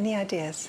Any ideas?